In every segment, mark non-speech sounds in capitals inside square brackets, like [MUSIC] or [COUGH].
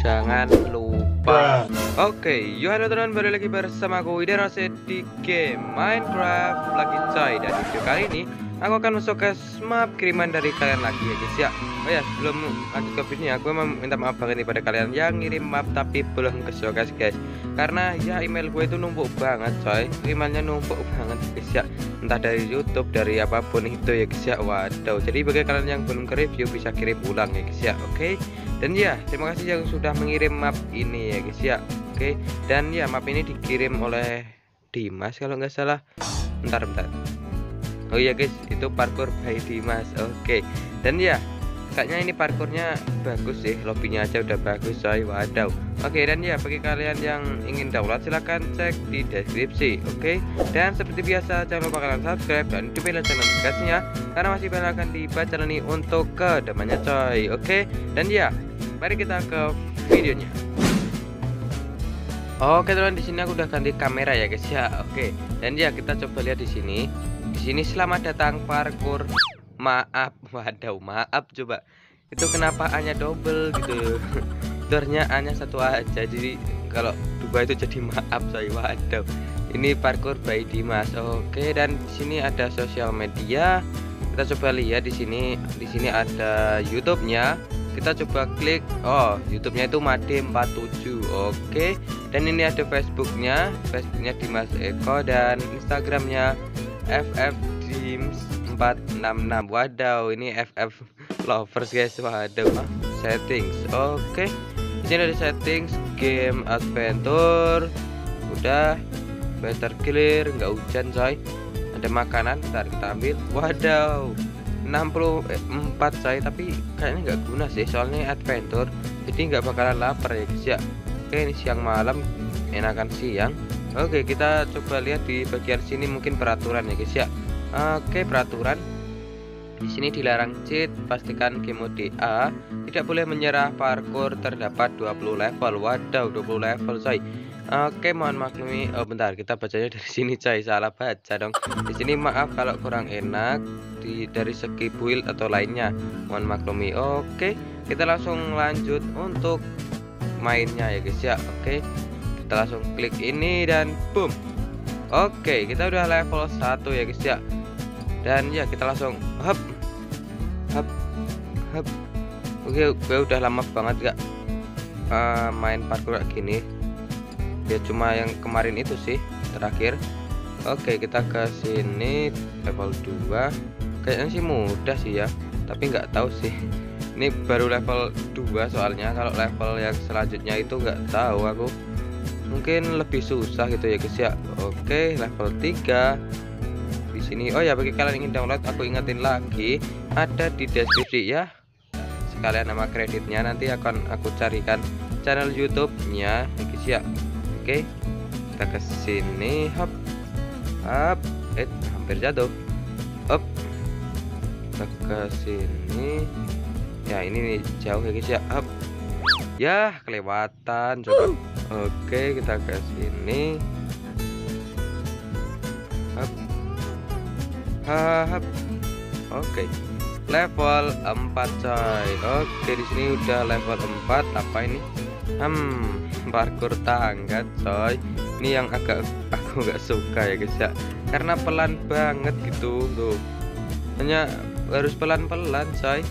Jangan lupa. Oke, yo halo teman balik lagi bersama aku Ida di game Minecraft lagi coy dan video kali ini aku akan masuk ke map kiriman dari kalian lagi ya guys ya. Oh ya sebelum lanjut ke videonya aku mau minta maaf banget nih pada kalian yang ngirim map tapi belum ke guys guys. Karena ya email gue itu numpuk banget coy. Emailnya numpuk banget guys ya. Entah dari YouTube dari apa pun itu ya guys ya. Waduh jadi bagi kalian yang belum ke review bisa kirim ulang ya guys ya oke? Okay? dan ya terima kasih yang sudah mengirim map ini ya guys ya oke? Okay? dan ya map ini dikirim oleh Dimas kalau nggak salah. Bentar bentar Oh iya guys, itu parkour by Dimas. Oke. Okay. Dan ya, kayaknya ini parkurnya bagus sih. Lobbynya aja udah bagus coy. Wadaw. Oke, okay, dan ya bagi kalian yang ingin download silahkan cek di deskripsi. Oke. Okay? Dan seperti biasa jangan lupa kalian subscribe dan aktifkan lonceng notifikasinya karena masih banyak akan dibaca channel ini untuk ke depannya coy. Oke. Okay? Dan ya, mari kita ke videonya. Oke teman di sini aku udah ganti kamera ya guys ya. Oke. Dan ya kita coba lihat di sini di sini selamat datang parkur. Maaf, [LAUGHS] waduh, maaf coba. Itu kenapa hanya double gitu. [LAUGHS] Dornya hanya satu aja. Jadi kalau dua itu jadi [LAUGHS] maaf saya waduh. Ini parkur by Dimas. Oke, dan di sini ada sosial media. Kita coba lihat di sini. Di sini ada YouTube-nya kita coba klik oh YouTube-nya itu Made 47 oke dan ini ada Facebooknya Facebooknya Dimas Eko dan Instagramnya FF Dreams 466 wadaw ini FF lovers guys. Wadaw ah, settings oke. Okay. sini ada settings game adventure. Udah better clear nggak hujan coy. Ada makanan ntar kita ambil. Wadaw 64 coy. Tapi kayaknya nggak guna sih soalnya adventure. Jadi nggak bakalan lapar ya guys ya. Oke ini siang malam enakan siang Oke kita coba lihat di bagian sini mungkin peraturan ya guys ya. Oke peraturan. Di sini dilarang cheat pastikan game mode A tidak boleh menyerah parkour terdapat 20 level. Wadaw 20 level coy. Oke mohon maklumi. Oh bentar kita bacanya dari sini coy. Salah baca dong. Di sini maaf kalau kurang enak di dari segi build atau lainnya. Mohon maklumi. Oke kita langsung lanjut untuk mainnya ya guys ya. Oke kita langsung klik ini dan boom. Oke kita udah level 1 ya guys ya. Dan ya kita langsung hop hop hop. Oke gue udah lama banget gak uh, main parkour kayak gini. Ya cuma yang kemarin itu sih terakhir. Oke kita ke sini level 2 kayaknya sih mudah sih ya tapi nggak tahu sih. Ini baru level 2 soalnya. Kalau level yang selanjutnya itu nggak tahu aku mungkin lebih susah gitu ya guys ya. Oke level 3 di sini oh ya bagi kalian ingin download aku ingetin lagi ada di deskripsi ya. Sekalian nama kreditnya nanti akan aku carikan channel YouTube-nya ya guys ya. Oke kita ke sini hop hop eh hampir jatuh. Hop kita ke sini. Ya ini nih jauh ya guys ya. Hop ya kelewatan coba Oke, kita ke sini. Hap. Hap. Oke. Level 4, coy. Oke, di sini udah level 4. Apa ini? Hmm, parkur tangga, coy. Ini yang agak [LAUGHS] aku nggak suka ya, guys ya. Karena pelan banget gitu, tuh. Hanya harus pelan-pelan, coy.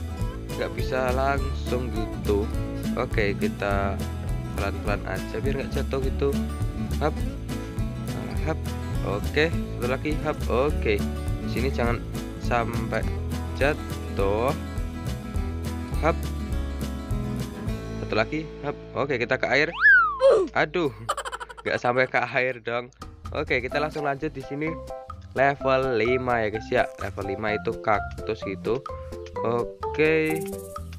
Nggak bisa langsung gitu. Oke, kita pelan-pelan aja biar nggak jatuh gitu. Hap. Hap. Oke satu lagi hap. Oke. Sini jangan sampai jatuh. Hap. Satu lagi hap. Oke kita ke air. Aduh nggak sampai ke air dong. Oke kita langsung lanjut di sini. Level 5 ya guys ya. Level 5 itu kaktus gitu. Oke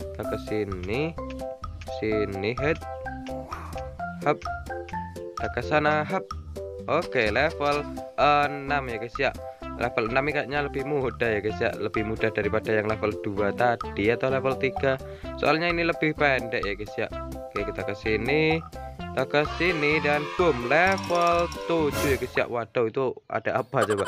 kita ke sini. Sini head hap. Ke sana hap. Oke level 6 ya guys ya. Level 6 ini kayaknya lebih mudah ya guys ya. Lebih mudah daripada yang level 2 tadi atau level 3 soalnya ini lebih pendek ya guys ya. Oke kita ke sini. Kita ke sini dan boom level 7 ya guys ya. Waduh itu ada apa coba?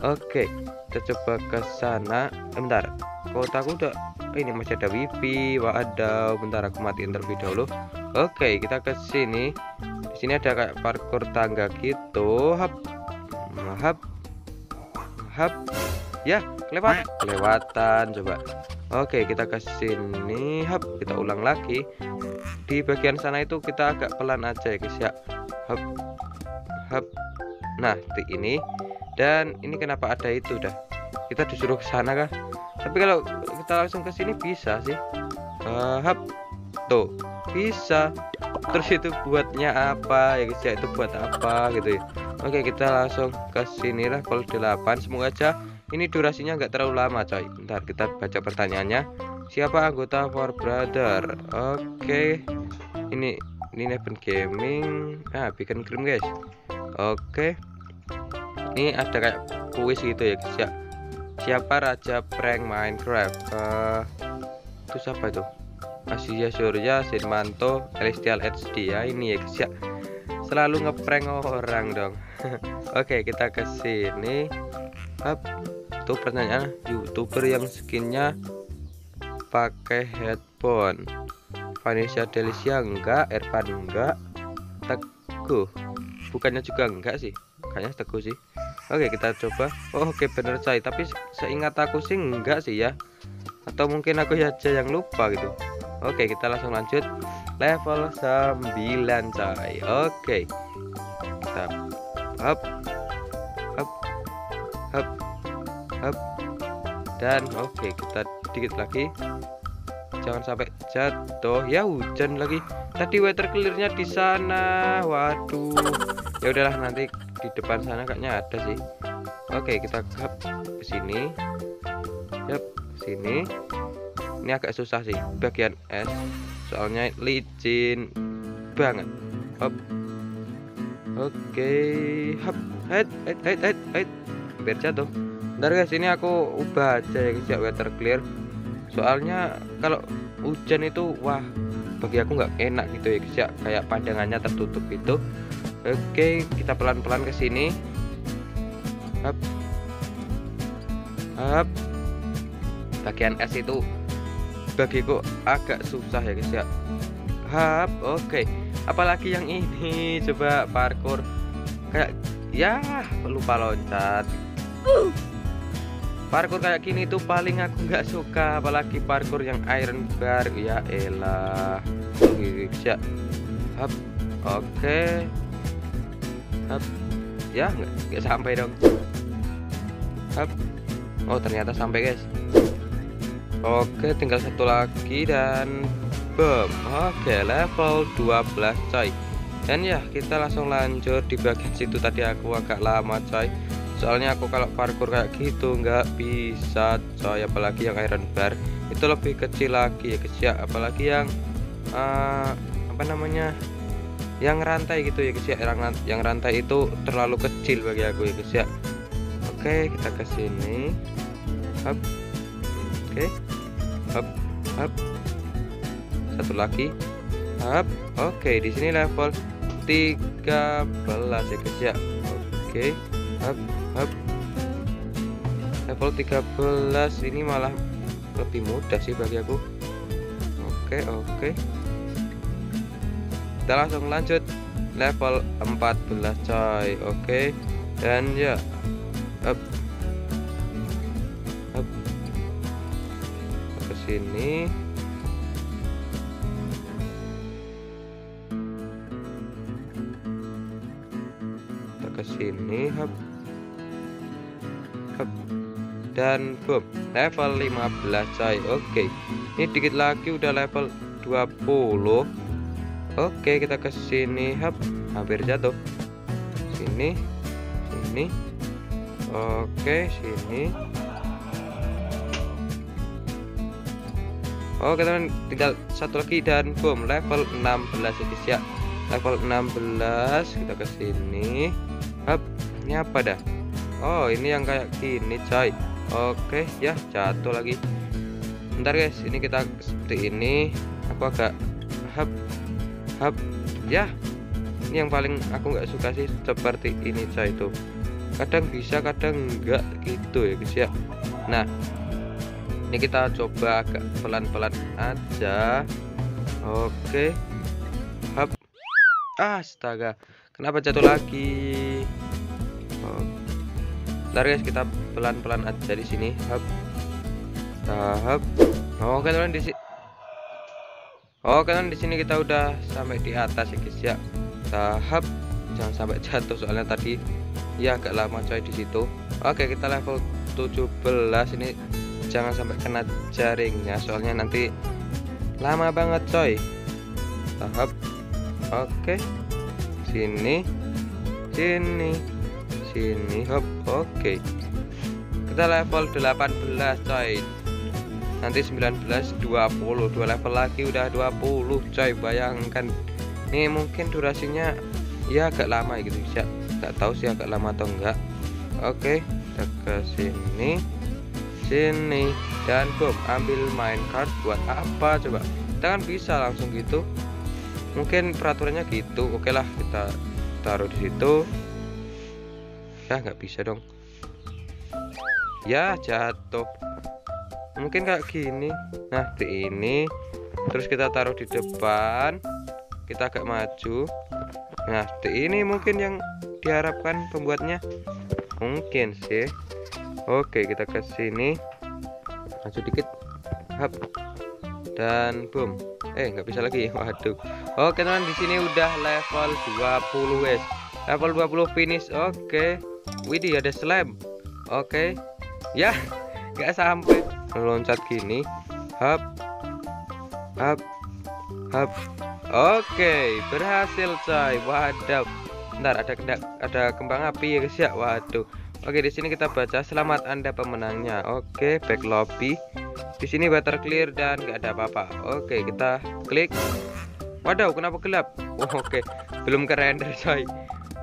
Oke kita coba ke sana. Bentar kotaku udah ini masih ada wifi. Waduh bentar aku matiin terlebih dahulu oke kita ke sini. Di sini ada kayak parkour tangga gitu. Hap. Hap. Hap. Ya lewat. Kelewatan coba. Oke kita ke sini. Hap kita ulang lagi. Di bagian sana itu kita agak pelan aja ya guys ya. Hap. Hap. Nah di ini. Dan ini kenapa ada itu dah? Kita disuruh ke sana kah? Tapi kalau kita langsung ke sini bisa sih. Uh, hap. Tuh bisa. Terus itu buatnya apa ya guys ya itu buat apa gitu ya. Oke kita langsung ke sini lah kalau 8 semoga aja ini durasinya nggak terlalu lama coy. Ntar kita baca pertanyaannya. Siapa anggota For Brother? Oke. Ini ini Neven Gaming. Ah bikin krim guys. Oke. Ini ada kayak kuis gitu ya guys ya. Siapa raja prank Minecraft? Uh, itu siapa itu Asia Surya Sinmanto Celestial HD ya ini ya guys ya. Selalu ngeprank orang dong. [LAUGHS] Oke kita ke sini. Hap. tuh pertanyaan youtuber yang skinnya pakai headphone. Vanessa Delicia enggak Ervan enggak Teguh. Bukannya juga enggak sih? Kayaknya Teguh sih. Oke kita coba. Oh, Oke bener coy Tapi seingat aku sih enggak sih ya? Atau mungkin aku aja yang lupa gitu Oke kita langsung lanjut. Level 9 coy. Oke. Kita Hop Hop Hop Hop. Dan oke kita dikit lagi. Jangan sampai jatuh. Ya hujan lagi. Tadi weather clearnya di sana. Waduh. Ya udahlah nanti di depan sana kayaknya ada sih. Oke kita ke sini. Yep sini ini agak susah sih bagian es soalnya licin banget. Hop. Oke hop. Head head head head head biar jatuh. Ntar guys ini aku ubah aja ya guys ya weather clear. Soalnya kalau hujan itu wah bagi aku nggak enak gitu ya guys ya. Kayak pandangannya tertutup itu Oke, kita pelan-pelan ke sini. Up. Up. Bagian S itu bagiku agak susah ya guys ya. Hap, oke. Apalagi yang ini [LAUGHS] coba parkour kayak ya lupa loncat. Parkour kayak gini tuh paling aku nggak suka apalagi parkour yang iron bar ya elah. Guys ya. Hap. Oke Hap. Ya, nggak sampai dong. Hap. Oh, ternyata sampai, guys. Oke, tinggal satu lagi dan boom. Oke, level 12, coy. Dan ya, kita langsung lanjut di bagian situ tadi aku agak lama, coy. Soalnya aku kalau parkour kayak gitu nggak bisa, coy. Apalagi yang iron bar itu lebih kecil lagi ya, guys ya. Apalagi yang uh, apa namanya? yang rantai gitu ya guys ya yang, rantai itu terlalu kecil bagi aku ya guys ya oke kita ke sini oke up up. Satu lagi. Up. Oke di sini level 13 ya guys ya. Oke. Up up. Level 13 ini malah lebih mudah sih bagi aku. Oke oke. Kita langsung lanjut. Level 14 coy. Oke. Okay. dan ya sini kita ke sini hop hop dan boom level 15 coy oke okay. ini dikit lagi udah level 20 Oke, kita ke sini. Hap, hampir jatuh. Sini. Sini. Oke, sini. Oh, kita tinggal satu lagi dan boom, level 16 ya guys ya. Level 16, kita ke sini. Hap, ini apa dah? Oh, ini yang kayak gini, coy. Oke, ya, jatuh lagi. Bentar guys, ini kita seperti ini. Aku agak hap hub ya ini yang paling aku nggak suka sih seperti ini coy itu kadang bisa kadang enggak gitu ya guys ya nah ini kita coba agak pelan-pelan aja. Oke. Hap. Astaga. Kenapa jatuh lagi. Ntar guys kita pelan-pelan aja di sini. Hap. Tahap oke teman di sini oke teman di sini kita udah sampai di atas ya guys ya. Tahap jangan sampai jatuh soalnya tadi ya agak lama coy di situ. Oke kita level 17 ini jangan sampai kena jaringnya soalnya nanti lama banget coy. Tahap. Oke. Sini. Sini. Sini. Hop. Oke. Kita level 18 coy. Nanti 19 20 dua level lagi udah 20 coy. Bayangkan. Ini mungkin durasinya ya agak lama gitu. Ya nggak tahu sih agak lama atau enggak. Oke kita ke sini sini dan boom ambil main card buat apa coba? Kita kan bisa langsung gitu. Mungkin peraturannya gitu. Oke lah kita taruh di situ. Ya nggak bisa dong. Ya jatuh. Mungkin kayak gini. Nah di ini. Terus kita taruh di depan. Kita agak maju. Nah, ini mungkin yang diharapkan pembuatnya. Mungkin sih. Oke, kita ke sini. Maju dikit. Hap. Dan boom. Eh, nggak bisa lagi. [LAUGHS] Waduh. Oke, teman di sini udah level 20, guys. Level 20 finish. Oke. Widih, ada slam. Oke. Ya, [LAUGHS] nggak sampai. Meloncat gini. Hap. Hap. Hap. Oke, berhasil coy. Waduh. Bentar, ada ada kembang api ya guys ya. Waduh. Oke, di sini kita baca selamat Anda pemenangnya. Oke, back lobby. Di sini water clear dan nggak ada apa-apa. Oke, kita klik. Waduh, kenapa gelap? Oh, oke, belum ke render [LAUGHS] coy.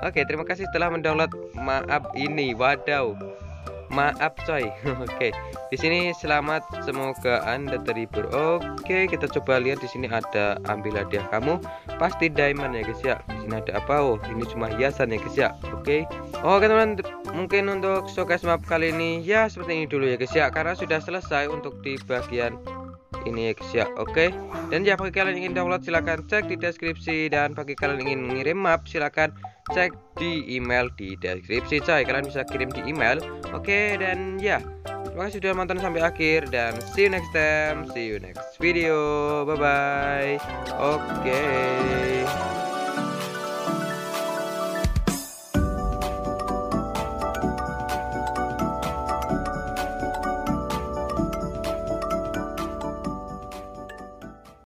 Oke, terima kasih telah mendownload maaf ini. Waduh. Maaf coy. [LAUGHS] Oke. Di sini selamat semoga Anda terhibur. Oke, kita coba lihat di sini ada ambil hadiah kamu. Pasti diamond ya guys ya. Di sini ada apa? Oh, ini cuma hiasan ya guys ya. Oke. Oke teman, mungkin untuk showcase map kali ini ya seperti ini dulu ya guys ya karena sudah selesai untuk di bagian ini ya guys ya oke? Dan ya bagi kalian ingin download silahkan cek di deskripsi. Dan bagi kalian ingin mengirim map silahkan cek di email di deskripsi coy. Kalian bisa kirim di email. Oke dan ya terima kasih sudah nonton sampai akhir. Dan see you next time see you next video. Bye bye oke